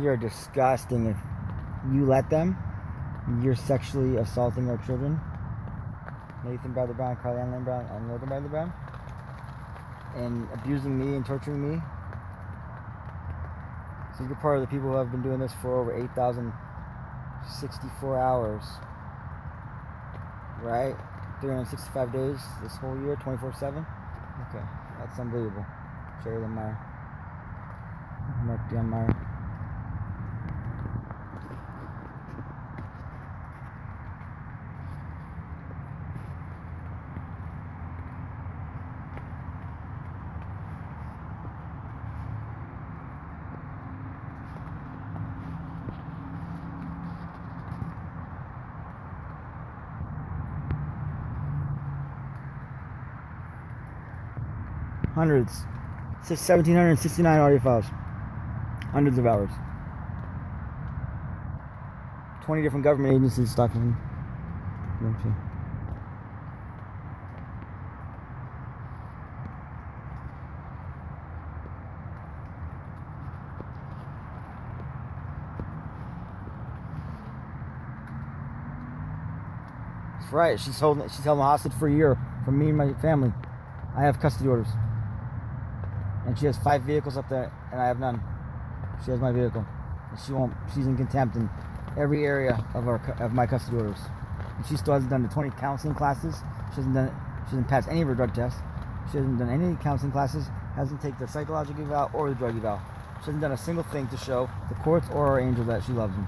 You're disgusting. If you let them, you're sexually assaulting our children. Nathan Bradley Brown, Carly Ann Brown, and Logan Bradley Brown. And abusing me and torturing me. So you're part of the people who have been doing this for over 8,064 hours. Right? 365 days this whole year, 24 7. Okay, that's unbelievable. Sherilyn Meyer. Mark Dion Meyer. Hundreds. 1,769 audio files. Hundreds of hours. 20 different government agencies documenting. That's right. She's holding. She's held hostage for a year from me and my family. I have custody orders and she has five vehicles up there, and I have none. She has my vehicle, and she won't. She's in contempt in every area of our of my custody orders. And she still hasn't done the 20 counseling classes. She hasn't done. She hasn't passed any of her drug tests. She hasn't done any counseling classes. Hasn't taken the psychological eval or the drug eval. She hasn't done a single thing to show the courts or our angel that she loves him.